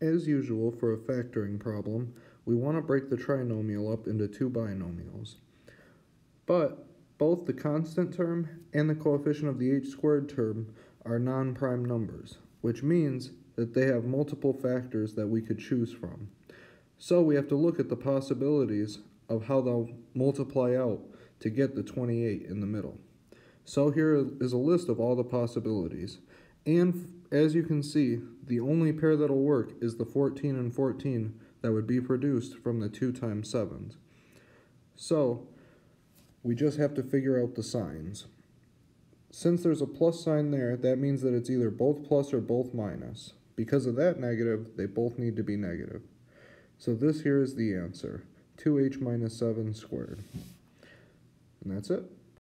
As usual for a factoring problem, we want to break the trinomial up into two binomials. But both the constant term and the coefficient of the h squared term are non-prime numbers, which means that they have multiple factors that we could choose from. So we have to look at the possibilities of how they'll multiply out to get the 28 in the middle. So here is a list of all the possibilities. And as you can see, the only pair that'll work is the 14 and 14 that would be produced from the 2 times 7s. So we just have to figure out the signs. Since there's a plus sign there, that means that it's either both plus or both minus. Because of that negative, they both need to be negative. So this here is the answer, 2h minus 7 squared. And that's it.